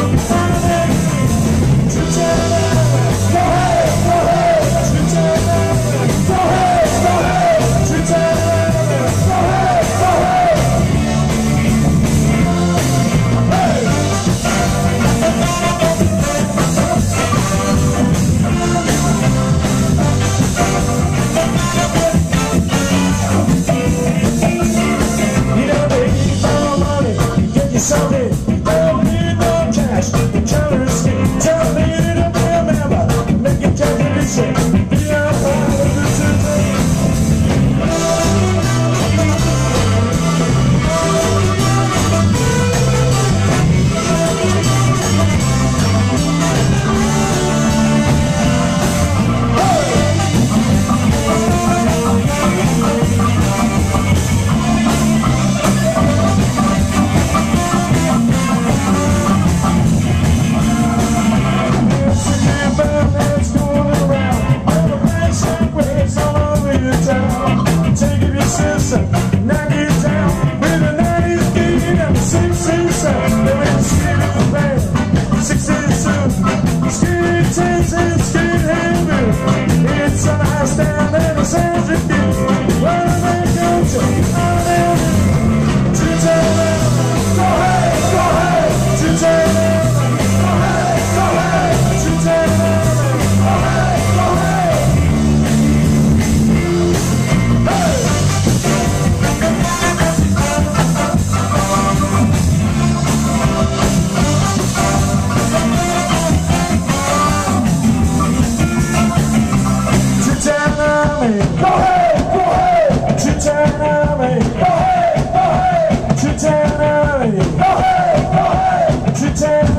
Thank take it yourself, knock it down, with a 90s beat and a 667.